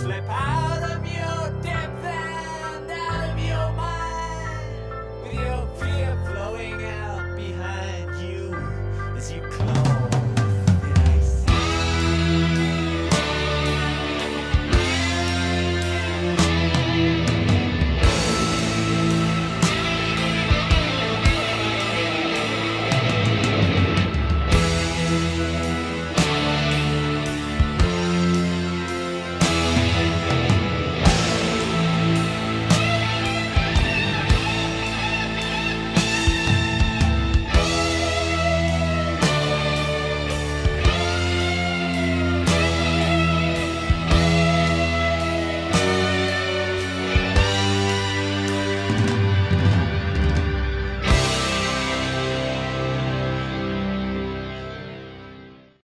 slip out.